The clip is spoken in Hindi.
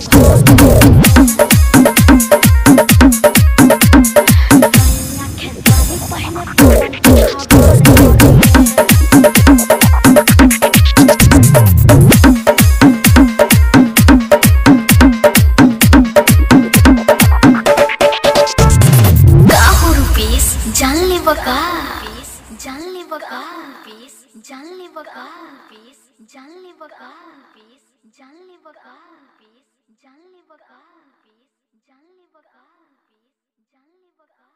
का जान ले बका जान ले बका जान ले बका जान ले बका जान जानले बगा पीस जानले बगा पीस जानले बगा